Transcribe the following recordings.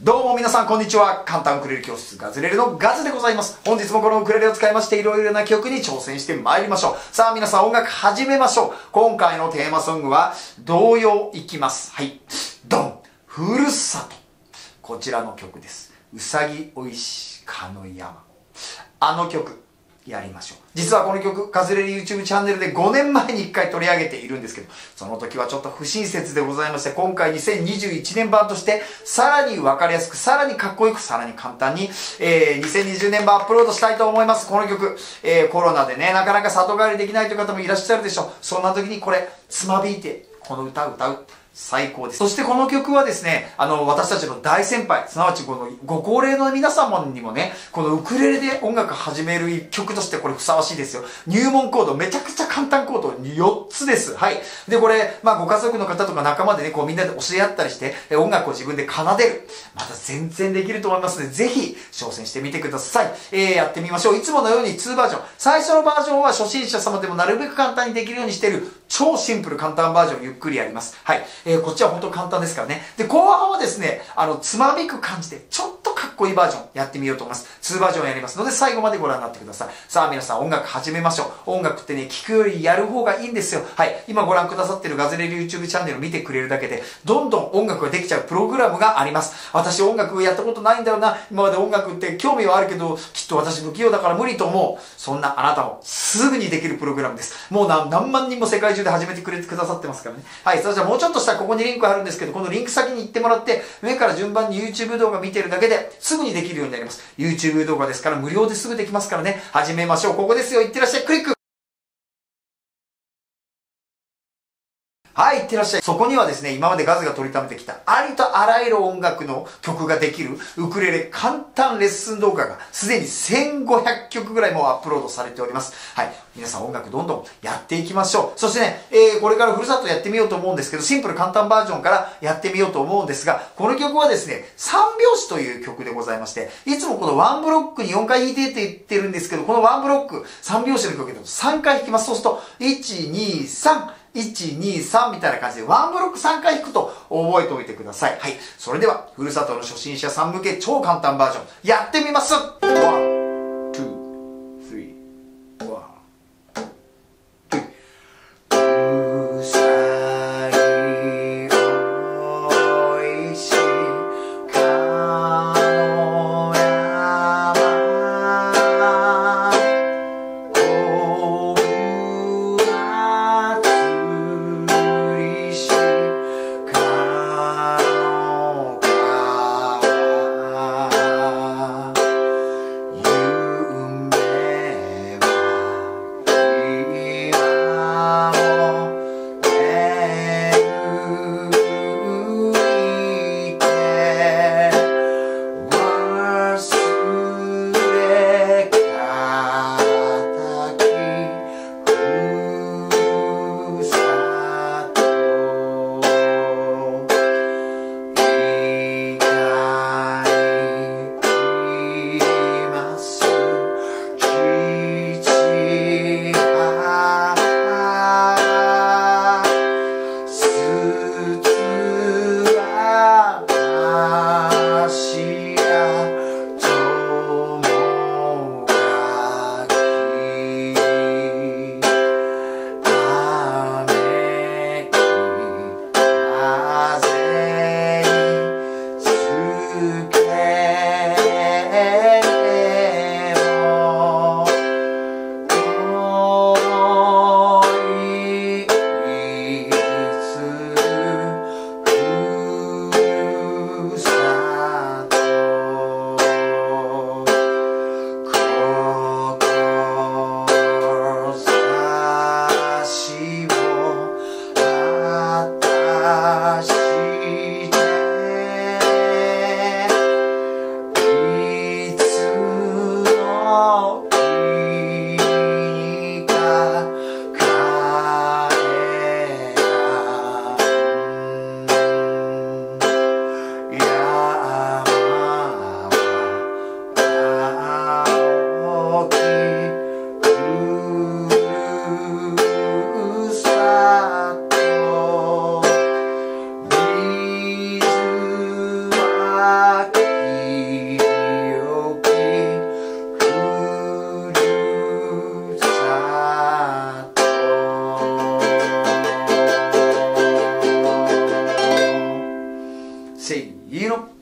どうも皆さんこんにちは。簡単ウクレレ教室ガズレレのガズでございます。本日もこのウクレレを使いましていろいろな曲に挑戦してまいりましょう。さあ皆さん音楽始めましょう。今回のテーマソングは童謡いきます。はい。ドンふるさと。こちらの曲です。うさぎおいしかの山。あの曲。やりましょう。実はこの曲、カズレレ YouTube チャンネルで5年前に1回取り上げているんですけど、その時はちょっと不親切でございまして、今回2021年版として、さらにわかりやすく、さらにかっこよく、さらに簡単に、えー、2020年版アップロードしたいと思います。この曲、えー、コロナでね、なかなか里帰りできないという方もいらっしゃるでしょう。そんな時にこれ、つまびいて、この歌を歌う。最高です。そしてこの曲はですね、あの、私たちの大先輩、すなわちこのご高齢の皆様にもね、このウクレレで音楽始める曲としてこれふさわしいですよ。入門コード、めちゃくちゃ簡単コード4つです。はい。で、これ、まあご家族の方とか仲間でね、こうみんなで教え合ったりして、音楽を自分で奏でる。また全然できると思いますので、ぜひ挑戦してみてください。えー、やってみましょう。いつものように2バージョン。最初のバージョンは初心者様でもなるべく簡単にできるようにしてる超シンプル簡単バージョンゆっくりやります。はい。えー、こっちは本当簡単ですからね。で、後半はですね、あの、つまびく感じで、ちょっとかっこいいバージョンやってみようと思います。2バージョンやりますので、最後までご覧になってください。さあ、皆さん音楽始めましょう。音楽ってね、聴くよりやる方がいいんですよ。はい。今ご覧くださってるガズレレ YouTube チャンネルを見てくれるだけで、どんどん音楽ができちゃうプログラムがあります。私音楽やったことないんだろうな。今まで音楽って興味はあるけど、きっと私不器用だから無理と思う。そんなあなたもすぐにできるプログラムです。もう何万人も世界中で始めてくれてくださってますからね。はい。それじゃあもうちょっとしたらここにリンクあるんですけど、このリンク先に行ってもらって、上から順番に YouTube 動画見てるだけですぐにできるようになります。YouTube 動画ですから無料ですぐできますからね。始めましょう。ここですよ。いってらっしゃい。クリックはい、いってらっしゃい。そこにはですね、今までガズが取りためてきた、ありとあらゆる音楽の曲ができる、ウクレレ簡単レッスン動画が、すでに1500曲ぐらいもうアップロードされております。はい。皆さん音楽どんどんやっていきましょう。そしてね、えー、これからふるさとやってみようと思うんですけど、シンプル簡単バージョンからやってみようと思うんですが、この曲はですね、三拍子という曲でございまして、いつもこのワンブロックに4回弾いてって言ってるんですけど、このワンブロック、三拍子の曲でも3回弾きます。そうすると、1、2、3、123みたいな感じでワンブロック3回弾くと覚えておいてください。はい。それでは、ふるさとの初心者さん向け超簡単バージョン、やってみますせーの。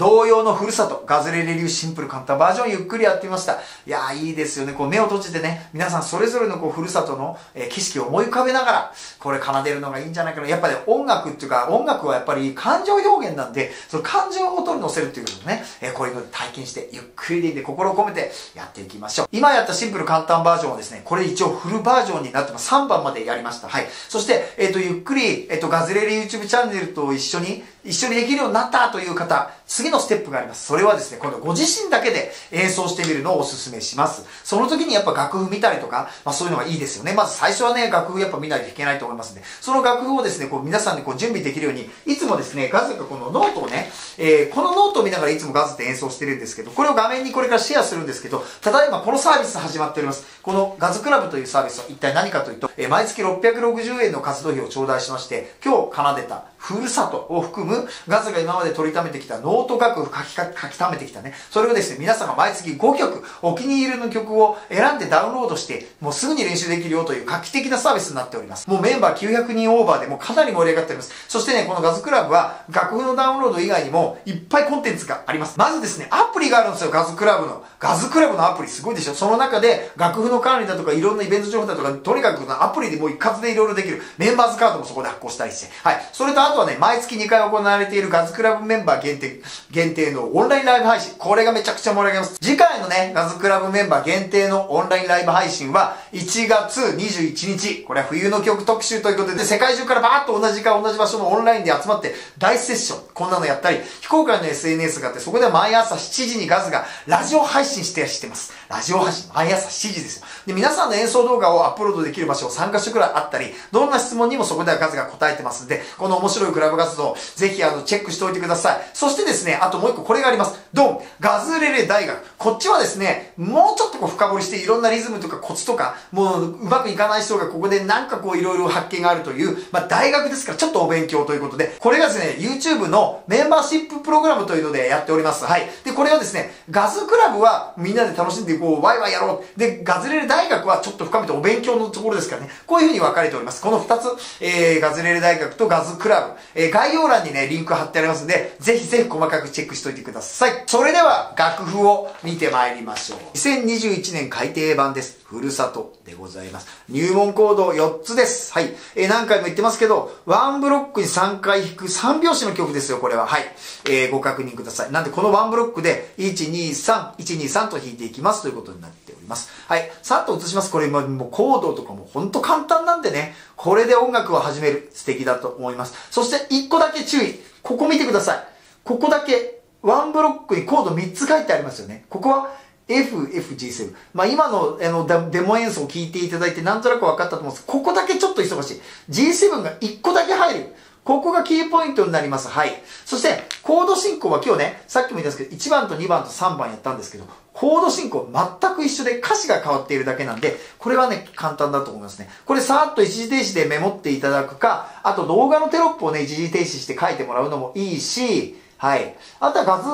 同様のふるさと、ガズレレ流シンプル簡単バージョンゆっくりやってみました。いやーいいですよね。こう目を閉じてね、皆さんそれぞれのこうふるさとの、えー、景色を思い浮かべながら、これ奏でるのがいいんじゃないかな。やっぱり、ね、音楽っていうか、音楽はやっぱり感情表現なんで、その感情を音に乗せるっていうことね、えー、こういうので体験して、ゆっくりでいいんで心を込めてやっていきましょう。今やったシンプル簡単バージョンはですね、これ一応フルバージョンになってます。3番までやりました。はい。そして、えっ、ー、と、ゆっくり、えっ、と、ガズレレ YouTube チャンネルと一緒に、一緒にできるようになったという方、次のステップがあります。それはですね、今度ご自身だけで演奏してみるのをお勧めします。その時にやっぱ楽譜見たりとか、まあそういうのがいいですよね。まず最初はね、楽譜やっぱ見ないといけないと思いますんで、その楽譜をですね、こう皆さんでこう準備できるように、いつもですね、ガズがこのノートをね、えー、このノートを見ながらいつもガズって演奏してるんですけど、これを画面にこれからシェアするんですけど、ただいまこのサービス始まっております。このガズクラブというサービスは一体何かというと、えー、毎月660円の活動費を頂戴しまして、今日奏でたふるさとを含むガズが今まで取りためてきたノート楽譜書き書き溜めてきたね。それをですね、皆さんが毎月5曲、お気に入りの曲を選んでダウンロードして、もうすぐに練習できるよという画期的なサービスになっております。もうメンバー900人オーバーでもうかなり盛り上がっております。そしてね、このガズクラブは楽譜のダウンロード以外にもいっぱいコンテンツがあります。まずですね、アプリがあるんですよ、ガズクラブの。ガズクラブのアプリすごいでしょその中で楽譜の管理だとかいろんなイベント情報だとか、とにかくアプリでもう一括でいろいろできる。メンバーズカードもそこで発行したりして。はい。それとあとはね、毎月2回行われているガズクラブメンバー限定、限定のオンラインライブ配信。これがめちゃくちゃ盛り上げます。次回のね、ガズクラブメンバー限定のオンラインライブ配信は1月21日。これは冬の曲特集ということで、世界中からバーッと同じか同じ場所のオンラインで集まって大セッション。こんなのやったり、非公開の SNS があって、そこで毎朝7時にガズがラジオ配信してしてます。ラジオ配信、毎朝7時ですよ。で、皆さんの演奏動画をアップロードできる場所を3カ所くらいあったり、どんな質問にもそこでは数が答えてますんで、この面白いクラブ活動、ぜひあの、チェックしておいてください。そしてですね、あともう一個これがあります。ドンガズレレ大学。こっちはですね、もうちょっとこう深掘りしていろんなリズムとかコツとか、もううまくいかない人がここでなんかこういろいろ発見があるという、まあ大学ですからちょっとお勉強ということで、これがですね、YouTube のメンバーシッププログラムというのでやっております。はい。で、これはですね、ガズクラブはみんなで楽しんでこう、ワイワイやろう。で、ガズレレ大学はちょっと深めてお勉強のところですからね、こういうふうに分かれております。この二つ、えー、ガズレレ大学とガズクラブ、えー、概要欄にね、リンク貼ってありますんで、ぜひぜひ細かくチェックしといてくださいい。それでは、楽譜を見てまいりましょう。2021年改訂版です。ふるさとでございます。入門コード4つです。はい。えー、何回も言ってますけど、ワンブロックに3回弾く3拍子の曲ですよ、これは。はい。えー、ご確認ください。なんで、このワンブロックで、1、2、3、1、2、3と弾いていきますということになっております。はい。さっと映します。これ、もうコードとかもほんと簡単なんでね、これで音楽を始める。素敵だと思います。そして、1個だけ注意。ここ見てください。ここだけ、ワンブロックにコード3つ書いてありますよね。ここは F、F、G7。まあ今のあのデモ演奏を聞いていただいてなんとなく分かったと思うんですここだけちょっと忙しい。G7 が1個だけ入る。ここがキーポイントになります。はい。そして、コード進行は今日ね、さっきも言ったんですけど、1番と2番と3番やったんですけど、コード進行全く一緒で歌詞が変わっているだけなんで、これはね、簡単だと思いますね。これさーっと一時停止でメモっていただくか、あと動画のテロップをね、一時停止して書いてもらうのもいいし、はい。あとは画図、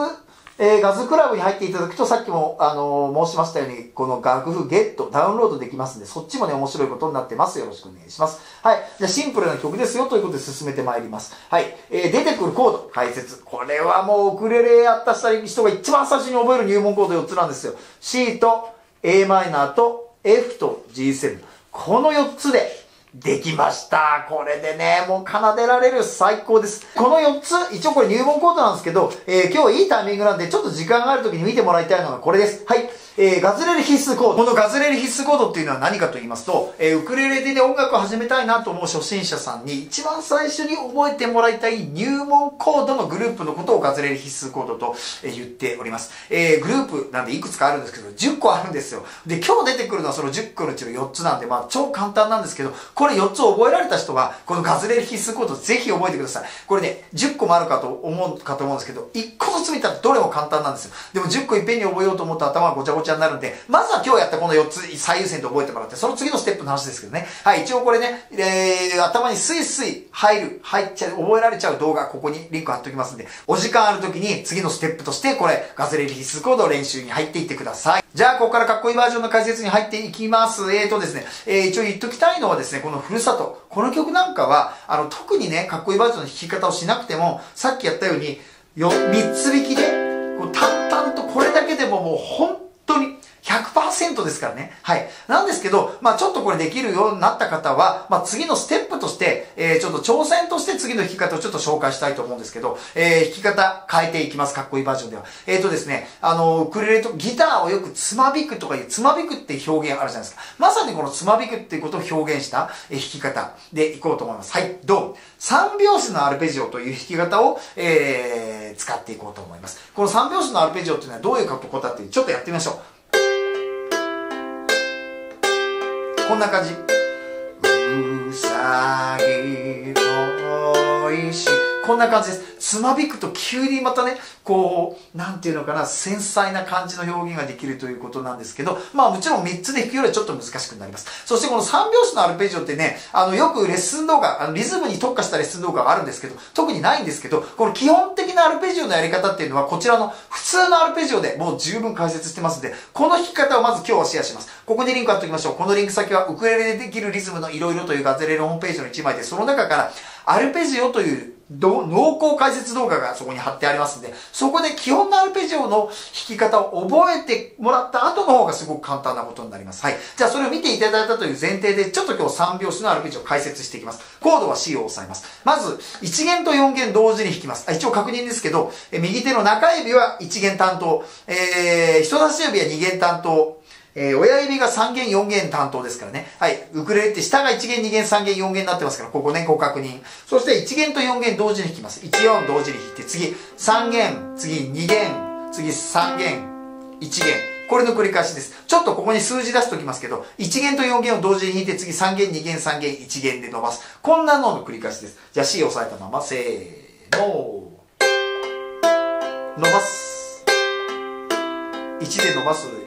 えー、ガズクラブに入っていただくと、さっきも、あのー、申しましたように、この楽譜ゲット、ダウンロードできますんで、そっちもね、面白いことになってます。よろしくお願いします。はい。じゃあ、シンプルな曲ですよ、ということで進めてまいります。はい。えー、出てくるコード、解説。これはもう、ウクレレやった人が一番最初に覚える入門コード4つなんですよ。C と a マイナーと F と G7。この4つで、できました。これでね、もう奏でられる最高です。この4つ、一応これ入門コードなんですけど、えー、今日いいタイミングなんで、ちょっと時間がある時に見てもらいたいのがこれです。はい。えー、ガズレレ必須コード。このガズレレ必須コードっていうのは何かと言いますと、えー、ウクレレで、音楽を始めたいなと思う初心者さんに一番最初に覚えてもらいたい入門コードのグループのことをガズレレ必須コードと、え言っております。えー、グループなんでいくつかあるんですけど、10個あるんですよ。で、今日出てくるのはその10個のうちの4つなんで、まあ超簡単なんですけど、これこれ4つ覚えられた人は、このガズレレ必須コードぜひ覚えてください。これね、10個もあるかと思うかと思うんですけど、1個ずつ見たらどれも簡単なんですよ。でも10個いっぺんに覚えようと思ったら頭がごちゃごちゃになるんで、まずは今日やったこの4つ最優先と覚えてもらって、その次のステップの話ですけどね。はい、一応これね、えー、頭にスイスイ入る、入っちゃう、覚えられちゃう動画、ここにリンク貼っておきますんで、お時間ある時に次のステップとして、これ、ガズレリ必須コードを練習に入っていってください。じゃあ、ここからかっこいいバージョンの解説に入っていきます。えーとですね、えー、一応言っときたいのはですね、このふるさと。この曲なんかは、あの、特にね、かっこいいバージョンの弾き方をしなくても、さっきやったように、よ、三つ弾きで、こう淡々とこれだけでももう本当、100%ですからね。はい。なんですけど、まあちょっとこれできるようになった方は、まあ次のステップとして、えー、ちょっと挑戦として次の弾き方をちょっと紹介したいと思うんですけど、えー、弾き方変えていきます。かっこいいバージョンでは。えっ、ー、とですね、あの、ウクレレとギターをよくつまびくとかいう、つまびくって表現あるじゃないですか。まさにこのつまびくっていうことを表現した弾き方でいこうと思います。はい、ドン。3拍子のアルペジオという弾き方を、えー、使っていこうと思います。この3拍子のアルペジオっていうのはどういうことかっていう、ちょっとやってみましょう。こんな感じ。うさぎおいしい。こんな感じです。つまびくと急にまたね、こう、なんていうのかな、繊細な感じの表現ができるということなんですけど、まあもちろん3つで弾くよりはちょっと難しくなります。そしてこの3拍子のアルペジオってね、あの、よくレッスン動画、あのリズムに特化したレッスン動画があるんですけど、特にないんですけど、この基本的なアルペジオのやり方っていうのは、こちらの普通のアルペジオでもう十分解説してますんで、この弾き方をまず今日はシェアします。ここにリンク貼っておきましょう。このリンク先はウクレレでできるリズムのいろいろというガゼレレホームページの1枚で、その中からアルペジオというど濃厚解説動画がそこに貼ってありますんで、そこで基本のアルペジオの弾き方を覚えてもらった後の方がすごく簡単なことになります。はい。じゃあそれを見ていただいたという前提で、ちょっと今日3拍子のアルペジオを解説していきます。コードは C を押さえます。まず、1弦と4弦同時に弾きます。あ一応確認ですけど、右手の中指は1弦担当、えー、人差し指は2弦担当、えー、親指が3弦4弦担当ですからね。はい。ウクレレって下が1弦2弦3弦4弦になってますから、ここね、ご確認。そして1弦と4弦同時に弾きます。1、4同時に弾いて、次、3弦、次2弦、次3弦、1弦。これの繰り返しです。ちょっとここに数字出しておきますけど、1弦と4弦を同時に弾いて、次3弦、2弦、3弦、1弦で伸ばす。こんなのの繰り返しです。じゃあ C を押さえたまま、せーの。伸ばす。1で伸ばす。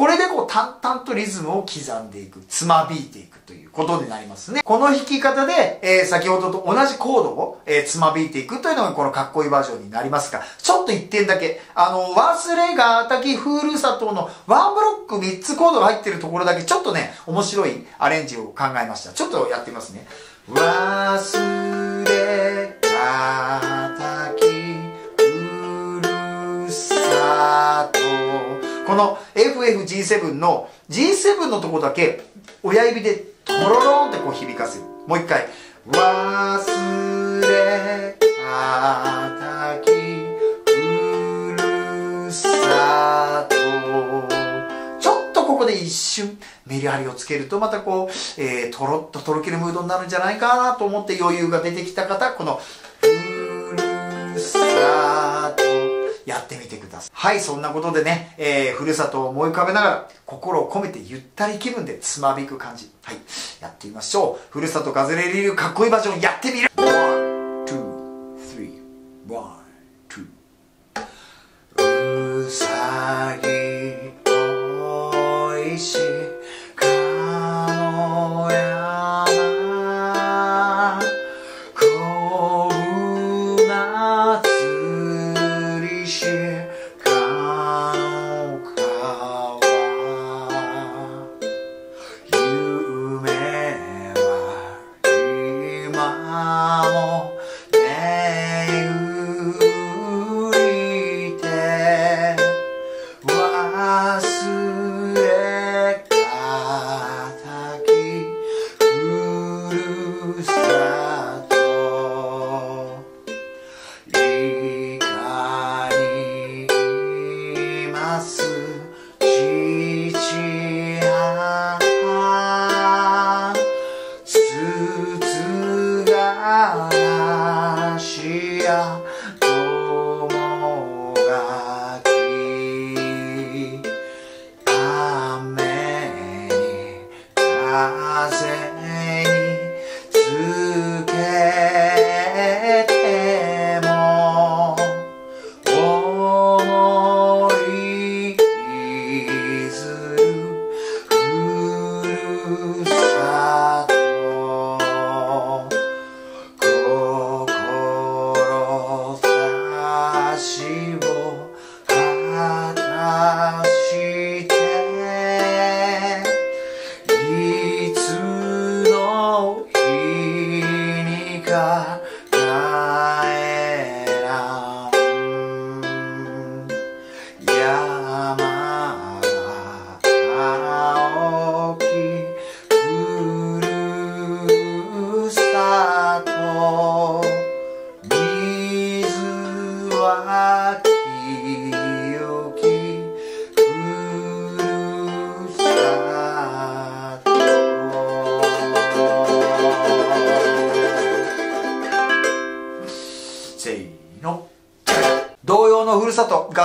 これでこう淡々とリズムを刻んでいく、つまびいていくということになりますね。この弾き方で、えー、先ほどと同じコードを、えー、つまびいていくというのがこのかっこいいバージョンになりますが、ちょっと一点だけ、あの、忘れがたきふるさとのワンブロック3つコードが入ってるところだけちょっとね、面白いアレンジを考えました。ちょっとやってみますね。忘れの FFG7 の G7 のとこだけ親指でトロロンってこう響かせる。もう一回。忘れたきふるさと。ちょっとここで一瞬メリハリをつけるとまたこう、えー、とろっととろけるムードになるんじゃないかなと思って余裕が出てきた方、このやってみてください。はい、そんなことでね、えー、ふるさとを思い浮かべながら、心を込めてゆったり気分でつまびく感じ。はい、やってみましょう。ふるさとガズレリ流かっこいいバージョンやってみる !1、2、3、1。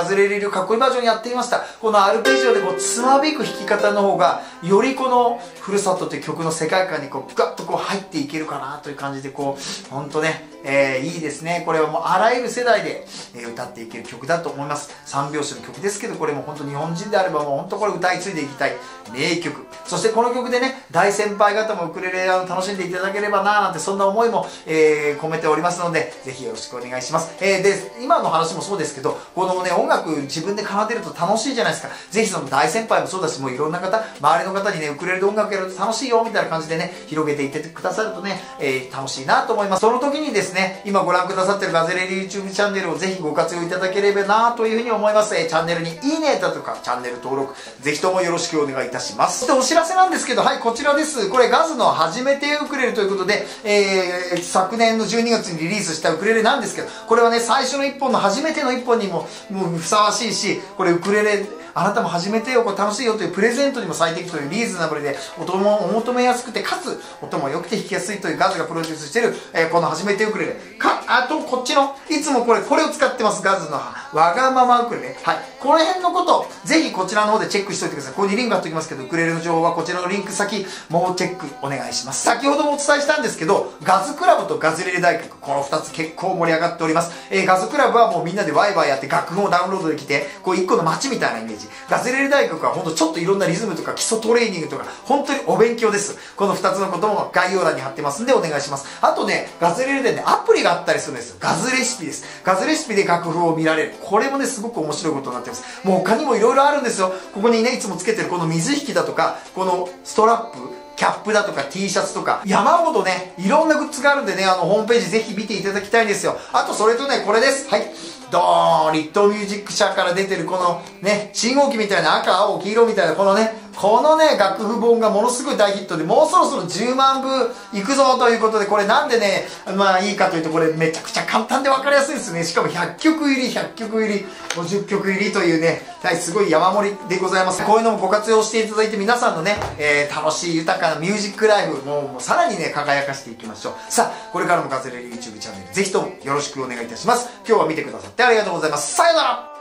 さとガズレレ流かっこいいバージョンやってみました。このアルペジオでこうつまびく弾き方の方がよりこのふるさとという曲の世界観にこうガッとこう入っていけるかなという感じでこう本当ねえー、いいですね。これはもうあらゆる世代で、え、歌っていける曲だと思います。三拍子の曲ですけど、これも本当日本人であればもう本当これ歌い継いでいきたい名曲。そしてこの曲でね、大先輩方もウクレレを楽しんでいただければななんてそんな思いも、えー、込めておりますので、ぜひよろしくお願いします。えー、で、今の話もそうですけど、このね、音楽自分で奏でると楽しいじゃないですか。ぜひその大先輩もそうだし、もういろんな方、周りの方にね、ウクレレで音楽やると楽しいよ、みたいな感じでね、広げていってくださいださるとね、えー、楽しいなと思います。その時にですね、今ご覧くださってるガゼレリ YouTube チャンネルをぜひご活用いただければなというふうに思います。えー、チャンネルにいいねだとか、チャンネル登録、ぜひともよろしくお願いいたします。で、お知らせなんですけど、はい、こちらです。これガズの初めてウクレレということで、えー、昨年の12月にリリースしたウクレレなんですけど、これはね、最初の一本の初めての一本にも、もうふさわしいし、これウクレレ、あなたも始めてよ、これ楽しいよというプレゼントにも最適というリーズナブルで、音もお求めやすくて、かつ、音も良くて弾きやすいというガズがプロデュースしてる、えー、この初めてウクレレ。か、あと、こっちの、いつもこれ、これを使ってます、ガズのわがままウクレレ。はい。この辺のこと、ぜひこちらの方でチェックしておいてください。ここにリンク貼っておきますけど、ウクレレの情報はこちらのリンク先、もうチェックお願いします。先ほどもお伝えしたんですけど、ガズクラブとガズレレ大学、この2つ結構盛り上がっております。えー、ガズクラブはもうみんなでワイワイやって楽譜をダウンロードできて、こう一個の街みたいなイメージ。ガズレレ大学はほんとちょっといろんなリズムとか基礎トレーニングとか、本当にお勉強です。この2つのことも概要欄に貼ってますんでお願いします。あとね、ガズレレでね、アプリがあったりするんですよ。ガズレシピです。ガズレシピで楽譜を見られる。これもね、すごく面白いことになってます。もう他にもいろいろあるんですよ。ここにね、いつもつけてるこの水引きだとか、このストラップ、キャップだとか T シャツとか、山ほどね、いろんなグッズがあるんでね、あの、ホームページぜひ見ていただきたいんですよ。あと、それとね、これです。はい。ドーンリットミュージック社から出てるこのね、信号機みたいな赤、青、黄色みたいなこのね、このね、楽譜本がものすごい大ヒットで、もうそろそろ10万部いくぞということで、これなんでね、まあいいかというと、これめちゃくちゃ簡単で分かりやすいですね。しかも100曲入り、100曲入り、50曲入りというね、すごい山盛りでございます。こういうのもご活用していただいて、皆さんのね、えー、楽しい豊かなミュージックライブ、もうもうさらにね、輝かしていきましょう。さあ、これからもガズレレ YouTube チャンネル、ぜひともよろしくお願いいたします。今日は見てくださってありがとうございます。さよなら